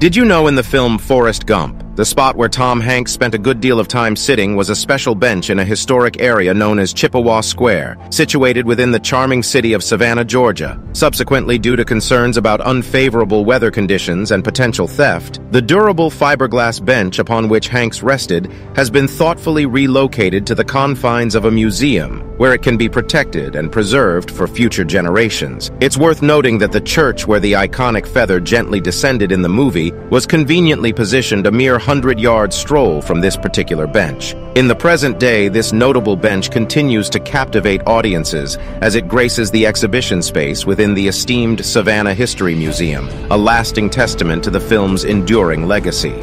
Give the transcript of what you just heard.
Did you know in the film Forrest Gump, the spot where Tom Hanks spent a good deal of time sitting was a special bench in a historic area known as Chippewa Square, situated within the charming city of Savannah, Georgia. Subsequently, due to concerns about unfavorable weather conditions and potential theft, the durable fiberglass bench upon which Hanks rested has been thoughtfully relocated to the confines of a museum, where it can be protected and preserved for future generations. It's worth noting that the church where the iconic feather gently descended in the movie was conveniently positioned a mere 100-yard stroll from this particular bench. In the present day, this notable bench continues to captivate audiences as it graces the exhibition space within the esteemed Savannah History Museum, a lasting testament to the film's enduring legacy.